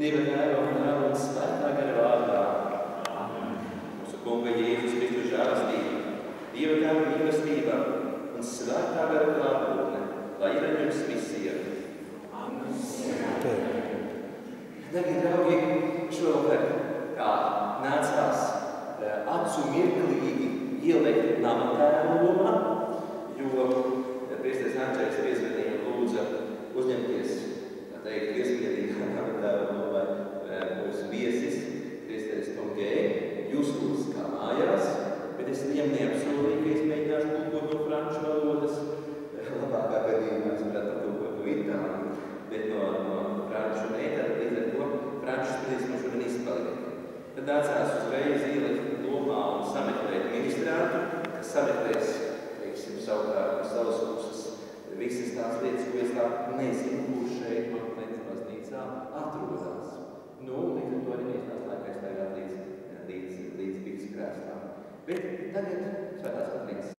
Dieva tēva un dēla un svētā gara vārdā. Amen. Mūsu kunga Jēzus Kristus žēlastība, Dieva tēva mīlestība un svētā gara klātbūtne, lai ir jums visiem. Amen. Darbie draugi, šovakar kā nācās eh, acu mirklīgi ielikt nama tēva lomā, Tad nācās uzreiz ielikt domā un sameklēt ministrātu, kas sameklēs, teiksim, savukārt no savas puses visas tās lietas, ko es tā nezinu, kur šeit man klētas baznīcā atrodas. Nu, līdz ar to arī tās laikais tagad līdz, līdz, līdz bīgas krēslām. Bet tagad svētās patrīnas.